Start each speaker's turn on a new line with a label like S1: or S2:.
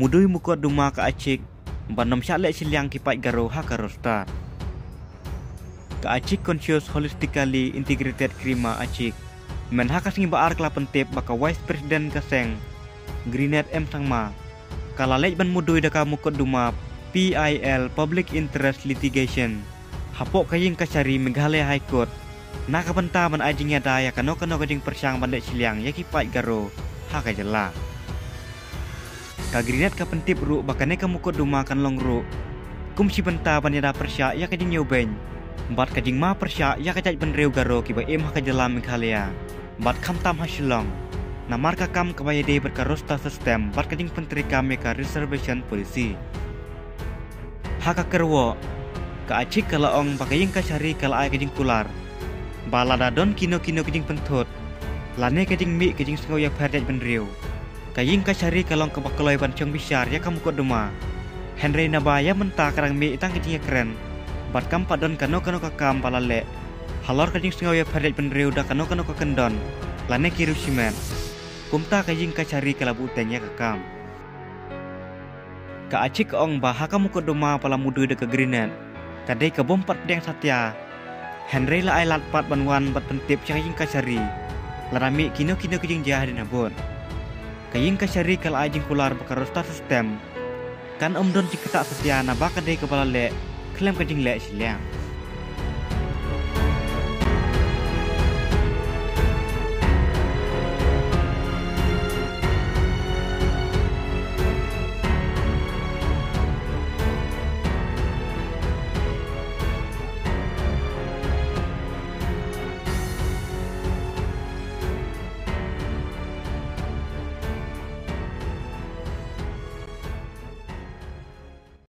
S1: mudui muka duma ka acik. Banom lek siliang kipai garo ha karosta. Ka acik conscious holistically integrated krima acik. Men ha kasing baar kala pentip baka vice president kaseng grinet m sangma. Kala lek ban mudui daka muka duma PIL Public Interest Litigation. Hapok kaying kasari Meghalaya High Court. Nak benta ban ajingnya daya kano kano kajing persyang bandek siliang ya kipai garo. Ha kajela Kagrinet ka pentip ru bakane ka mukot duma kan long ru kum si benta yada persya ya kajing nyobeng bat kajing ma persya ya kajaj ban reu garo ki ba em ha kajela Meghalaya bat kam tam ha shilong. Ka kam ka bayade berkarosta sistem bat kajing pentri kami ka reservation polisi. Haka kerwo. Ka acik kala ong pakaying ka syari kala ay kajing kular. Balada don kino kino kajing pentot lane kajing mi kajing sengo ya perdet ben riu ka syari kalong ke bakaloi ban chong bisyar ya kamu kod duma. Henry Nabaya menta karang mi itang kajing ya keren. Bat kam padon kano kano ka kam balale halor kajing sengo ya perdet ben riu da kano kano ka kendon lane kiru simen kumta ka syari kala buteng ya ka kam. Ka acik ong baha kamu kod duma pala mudu de ke grinet kadai ke bompat deng satya Henry la ai lat pat banwan bat pentip cahing kasari. Larami kino kino kijing jah di nabon. Kaying kasari kal ajing kular bakarosta sistem. Kan om don cikata setia na baka de kepala le klem kajing le siliang.